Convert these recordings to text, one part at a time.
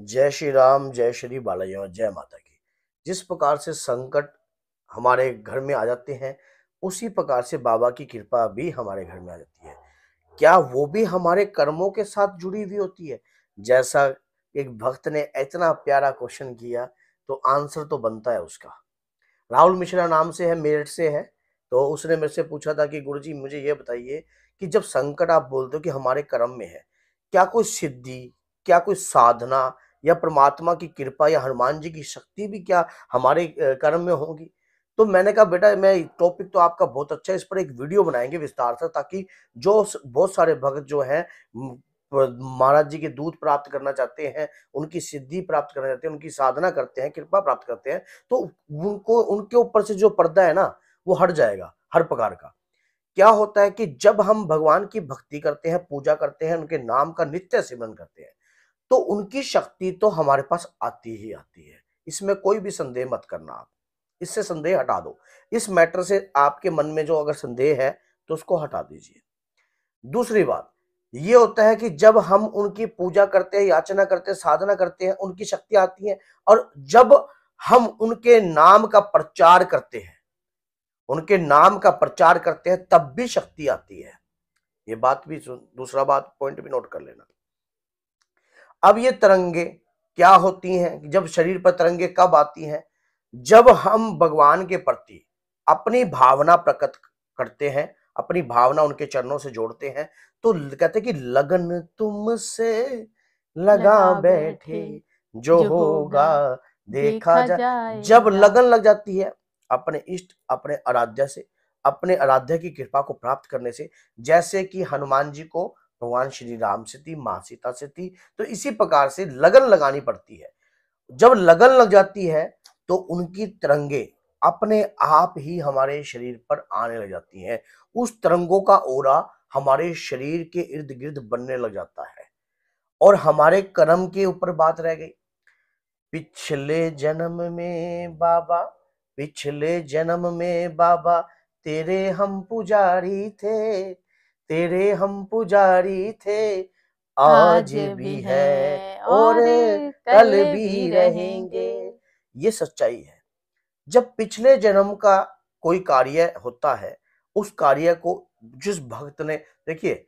जय श्री राम, जय श्री बालाजी और जय माता की। जिस प्रकार से संकट हमारे घर में आ जाते हैं, उसी प्रकार से बाबा की कृपा भी हमारे घर में आ जाती है। क्या वो भी हमारे कर्मों के साथ जुड़ी हुई होती है? जैसा एक भक्त ने इतना प्यारा क्वेश्चन किया तो आंसर तो बनता है उसका। राहुल मिश्रा नाम से है, मेरठ से है तो उसने मेरे से पूछा था कि गुरुजी, मुझे ये बताइए कि जब संकट आप बोलते हो कि हमारे कर्म में है, क्या कोई सिद्धि, क्या कोई साधना या परमात्मा की कृपा या हनुमान जी की शक्ति भी क्या हमारे कर्म में होगी? तो मैंने कहा, बेटा, मैं टॉपिक तो आपका बहुत अच्छा है, इस पर एक वीडियो बनाएँगे विस्तार से, ताकि जो बहुत सारे भक्त जो हैं महाराज जी के दूध प्राप्त करना चाहते हैं, उनकी सिद्धि प्राप्त करना चाहते हैं, उनकी साधना करते हैं, कृपा प्राप्त करते हैं तो उनको, उनके ऊपर से जो पर्दा है ना, वो हट जाएगा, हर प्रकार का। क्या होता है कि जब हम भगवान की भक्ति करते हैं, पूजा करते हैं, उनके नाम का नित्य सिमरन करते हैं तो उनकी शक्ति तो हमारे पास आती ही आती है। इसमें कोई भी संदेह मत करना आप। इससे संदेह हटा दो। इस मैटर से आपके मन में जो अगर संदेह है तो उसको हटा दीजिए। दूसरी बात, ये होता है कि जब हम उनकी पूजा करते हैं, याचना करते हैं, साधना करते हैं, उनकी शक्ति आती है और जब हम उनके नाम का प्रचार करते हैं, उनके नाम का प्रचार करते हैं, तब भी शक्ति आती है। ये बात भी दूसरा बात पॉइंट भी नोट कर लेना। अब ये तरंगे क्या होती हैं? जब शरीर पर तरंगे कब आती हैं? जब हम भगवान के प्रति अपनी भावना प्रकट करते हैं अपनी भावना उनके चरणों से जोड़ते हैं तो कहते कि लगन तुमसे लगा बैठे जो होगा देखा जाए। जब लगन लग जाती है अपने इष्ट अपने आराध्य से अपने आराध्य की कृपा को प्राप्त करने से जैसे कि हनुमान जी को भगवान श्री राम से थी, माँ सीता से थी तो इसी प्रकार से लगन लगानी पड़ती है। जब लगन लग जाती है तो उनकी तरंगे अपने आप ही हमारे शरीर पर आने लग जाती हैं। उस तरंगों का ओरा हमारे शरीर के इर्द गिर्द बनने लग जाता है। और हमारे कर्म के ऊपर बात रह गई। पिछले जन्म में बाबा, पिछले जन्म में बाबा, तेरे हम पुजारी थे तेरे हम पुजारी थे आज भी है और कल भी रहेंगे। ये सच्चाई है। जब पिछले जन्म का कोई कार्य होता है उस कार्य को जिस भक्त ने देखिए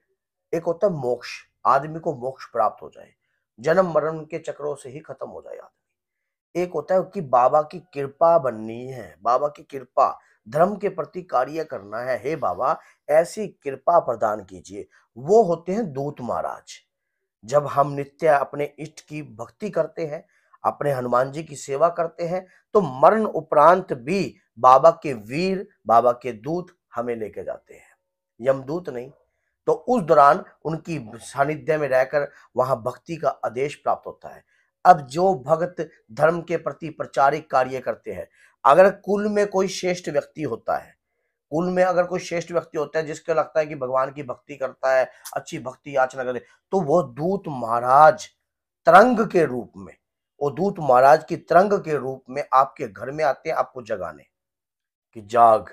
एक होता है मोक्ष आदमी को मोक्ष प्राप्त हो जाए जन्म मरण के चक्रों से ही खत्म हो जाए आदमी। एक होता है कि बाबा की कृपा बननी है बाबा की कृपा धर्म के प्रति कार्य करना है। हे बाबा, ऐसी कृपा प्रदान कीजिए। वो होते हैं दूत महाराज। जब हम नित्य अपने इष्ट की भक्ति करते हैं, अपने हनुमान जी की सेवा करते हैं तो मरण उपरांत भी बाबा के वीर, बाबा के दूत हमें लेके जाते हैं। यमदूत नहीं तो उस दौरान उनकी सानिध्य में रहकर वहाँ भक्ति का आदेश प्राप्त होता है। अब जो भक्त धर्म के प्रति प्रचारिक कार्य करते हैं, अगर कुल में कोई श्रेष्ठ व्यक्ति होता है, कुल में अगर कोई श्रेष्ठ व्यक्ति होता है जिसको लगता है कि भगवान की भक्ति करता है, अच्छी भक्ति याचना करे तो वो दूत महाराज तरंग के रूप में, वो दूत महाराज की तरंग के रूप में आपके घर में आते हैं, आपको जगाने। कि जाग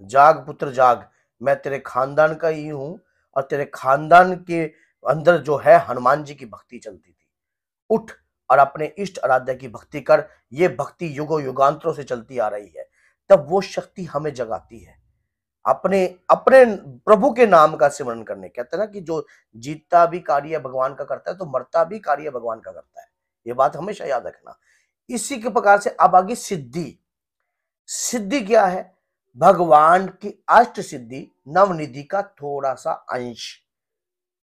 जाग पुत्र जाग, मैं तेरे खानदान का ही हूँ और तेरे खानदान के अंदर जो है हनुमान जी की भक्ति चलती थी। उठ और अपने इष्ट आराध्य की भक्ति कर ये भक्ति युगो युगांतरों से चलती आ रही है, तब वो शक्ति हमें जगाती है। अपने अपने प्रभु के नाम का सिमरण करने, कहते हैं ना कि जो जीतता भी कार्य भगवान का करता है तो मरता भी कार्य भगवान का करता है। ये बात हमेशा याद रखना। इसी के प्रकार से अब आगे सिद्धि। सिद्धि क्या है? भगवान की अष्ट सिद्धि, नवनिधि का थोड़ा सा अंश।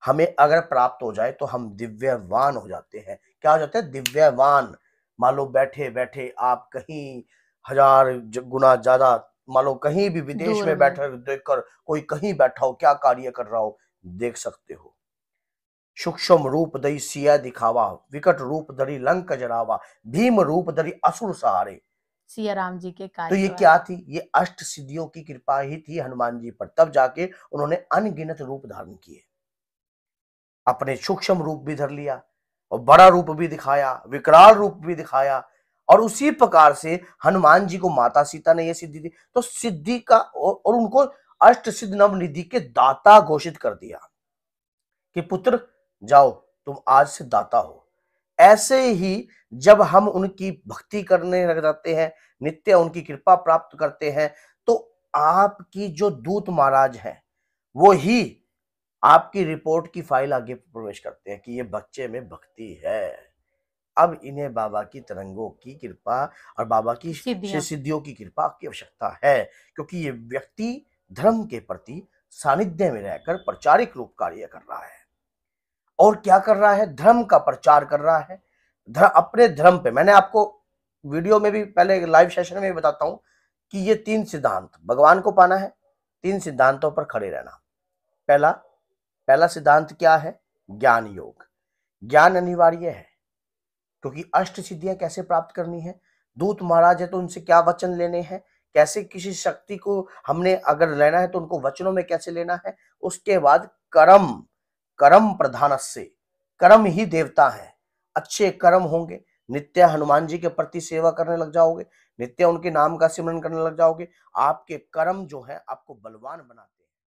हमें अगर प्राप्त हो जाए तो हम दिव्यवान हो जाते हैं। क्या हो जाते हैं? दिव्यवान। मान लो बैठे बैठे आप कहीं हज़ार गुना ज़्यादा मान लो कहीं भी विदेश में बैठे देखकर कोई कहीं बैठा हो क्या कार्य कर रहा हो देख सकते हो। सूक्ष्म रूप दई सिया दिखावा विकट रूप दरी लंक जरावा भीम रूप दरी असुर सहारे। सिया राम जी के कार्य तो ये क्या थी? ये अष्ट सिद्धियों की कृपा ही थी हनुमान जी पर। तब जाके उन्होंने अनगिनत रूप धारण किए। अपने सूक्ष्म रूप भी धर लिया। और बड़ा रूप भी दिखाया, विकराल रूप भी दिखाया और उसी प्रकार से हनुमान जी को माता सीता ने यह सिद्धि दी। तो सिद्धि का और उनको अष्ट सिद्ध नवनिधि के दाता घोषित कर दिया कि पुत्र, जाओ, तुम आज से दाता हो। ऐसे ही जब हम उनकी भक्ति करने लग जाते हैं, नित्य उनकी कृपा प्राप्त करते हैं तो आपकी जो दूत महाराज हैं, वो ही आपकी रिपोर्ट की फ़ाइल आगे प्रवेश करते हैं कि ये बच्चे में भक्ति है। अब इन्हें बाबा की तरंगों की कृपा और बाबा की सिद्धियों। की कृपा की आवश्यकता है क्योंकि ये व्यक्ति धर्म के प्रति सानिध्य में रहकर प्रचारिक रूप कार्य कर रहा है। और क्या कर रहा है? धर्म का प्रचार कर रहा है। धर, अपने धर्म पे। मैंने आपको वीडियो में भी पहले लाइव सेशन में भी बताता हूँ कि ये तीन सिद्धांत भगवान को पाना है तीन सिद्धांतों पर खड़े रहना। पहला पहला सिद्धांत क्या है? ज्ञान योग। ज्ञान अनिवार्य है, क्योंकि अष्ट सिद्धियाँ कैसे प्राप्त करनी है? दूत महाराज है तो उनसे क्या वचन लेने हैं? कैसे किसी शक्ति को हमने अगर लेना है तो उनको वचनों में कैसे लेना है? उसके बाद कर्म कर्म प्रधान से, कर्म ही देवता है। अच्छे कर्म होंगे, नित्य हनुमान जी के प्रति सेवा करने लग जाओगे, नित्य उनके नाम का सिमरन करने लग जाओगे। आपके कर्म जो है, आपको बलवान बनाते